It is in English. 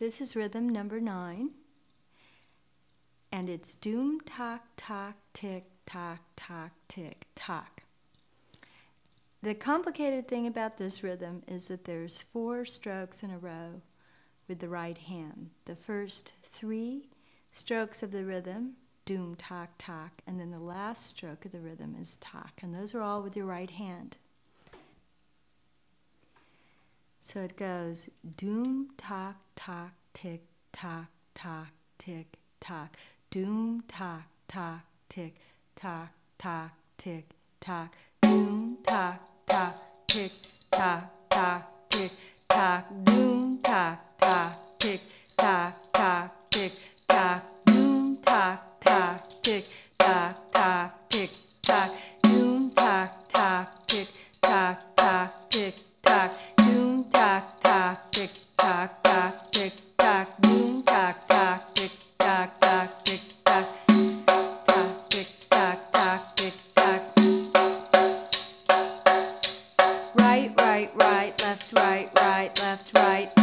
This is rhythm number nine. And it's doom, tock, tock, tick, tock, tock, tick, tock. The complicated thing about this rhythm is that there's four strokes in a row with the right hand. The first three strokes of the rhythm, doom, tock, tock, and then the last stroke of the rhythm is tock. And those are all with your right hand. So it goes doom, tock, tock, tick, tock, tock, tick, tock. Doom, tock, tock, tick, tock, tock, tick, tock. Doom, tock, tock, tick, tock, tock, tick, tock. Doom, tock, tock, tick, tock, tock, tick, tock. Doom, tock, tock, tick, tock, tock, tick, tock. Doom, tock, tock, tick, tock, tock, tick, tock, tick, tock, tick, tock. Tick, tock, tock, tick, tock. Tick, tock, tick, tock. Right, right, right, left, right, right, left, right.